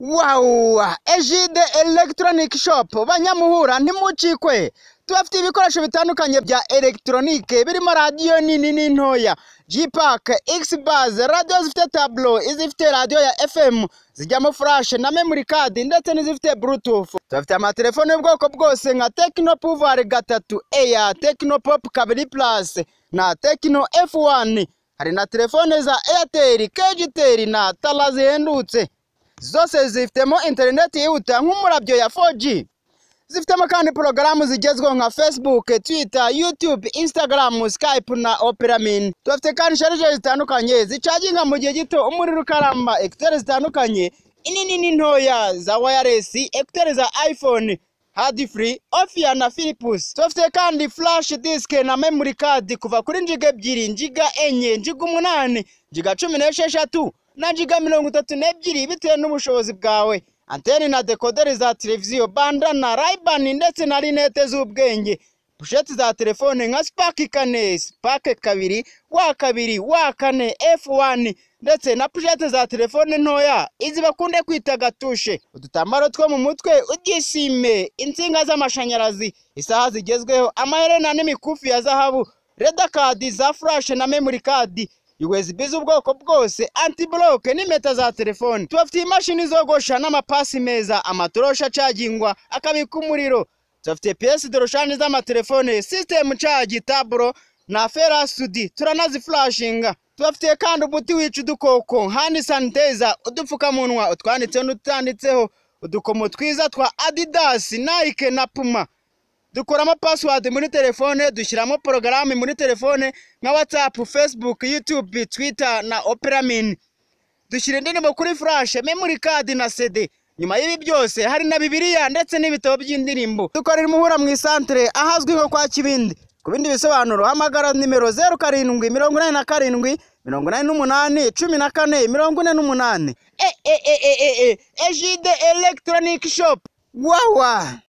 wawa ejide elegitoronike shopu banyamuhura ntimucikwe tubafite ibikoresho bitandukanye bya elegitoronike birimo radiyo nini n'intoya. Jipake ikisi baze radiyo zifite taburo izifite radiyo ya efemu zijyamo furashe na memori kadi ndetse n'izifite burutufu tubafite amatelefone y'ubwoko bwose nka tekino puvari gatatu eya tekino popu kabiri purase na tekino efu wani hari na telefone za eyateri kejiteri na tara zihendutse. Zose zifitemo interineti yihuta nk'umurabyo ya 4G zifitemo kandi porogaramu zigezweho nka facebook twitter youtube instagram skype na opera mini tubafite kandi sharijeri zitandukanye zicaginga mu gihe gito umuriro ukaramba ekuteri zitandukanye inini n'intoya za wireless ekuteri za iphone. Hadi free ofia na philips tubafite kandi flash disk na memory card kuva kuri njiga ebyiri njiga enye njiga umunani njiga cumi n'esheshatu na njiga mirongo itatu n'ebyiri bitewe n'ubushobozi bwawe. Anteni na dekoderi za televiziyo bandana rayibani ndetse na rinete z'ubwenge. Pusheti za telefone nka sipaki kane sipake kabiri wa kabiri wa kane efu wani ndetse na pusheti za telefone ntoya. Izi bakunde kwita gatushe. Udutambaro two mu mutwe ubyishime insinga z'amashanyarazi isaha zigezweho amaherena n'imikufi ya zahabu redakadi za furashe na memori kadi USB z'ubwoko bwose antibloke n'impeta za telefone. Tubafitiye imashini zogosha n'amapasi meza amatoroshi acagingwa akabika umuriro. Tubafitiye piyesi doroshani z'amatelefone sisitemu cagi taburo na ferasudi turanazifurashinga tubafitiye kandi umuti wica udukoko. Handi saniteza udupfukamunwa utwanditseho n'utanditseho udukomo twiza twa adidasi nayike na puma. Dukuramo pasiwadi muri telefone dushyiramo porogaramu muri telefone nka watsapu fesibuku yutube twita na opera mini dushyira indirimbo kuri furashe memori kadi na sede nyuma y'ibi byose hari na bibiliya ndetse n'ibitabo by'indirimbo. Dukorera umuhura mu isantere ahazwi nko kwa kibindi ku bindi bisobanuro hamagara nimero zeru karindwi mirongo inani na karindwi mirongo inani n'umunani cumi na kane mirongo ine n'umunani e e e e e ejide elegitoronike shopu wawa